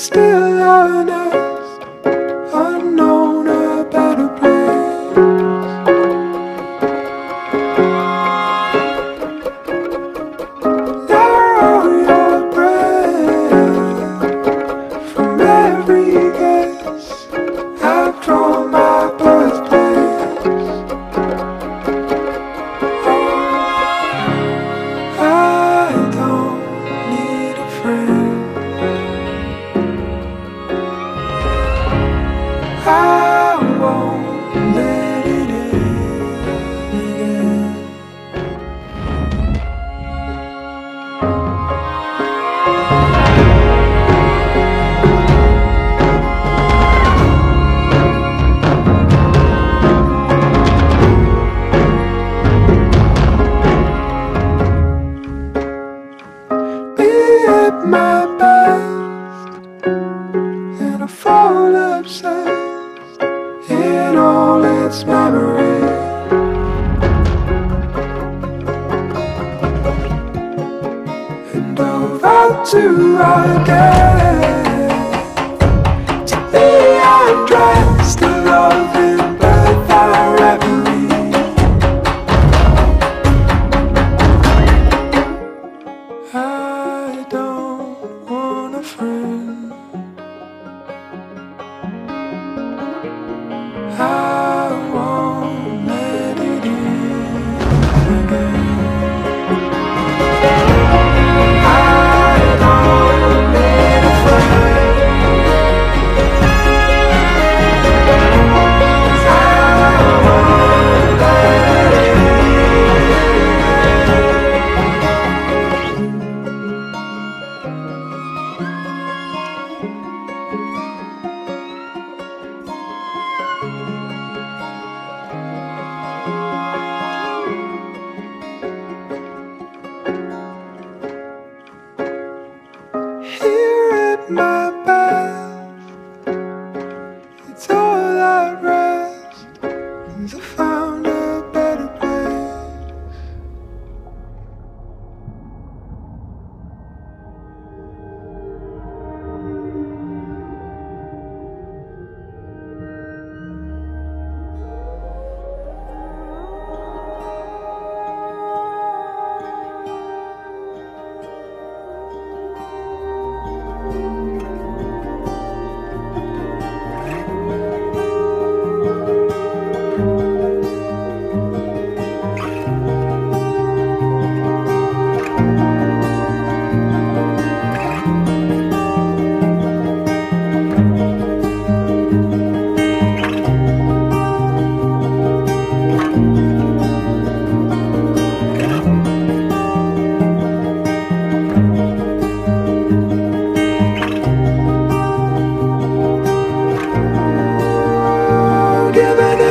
still alone. fall obsessed in all its memories. And I'll vow to again. my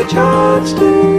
George Day.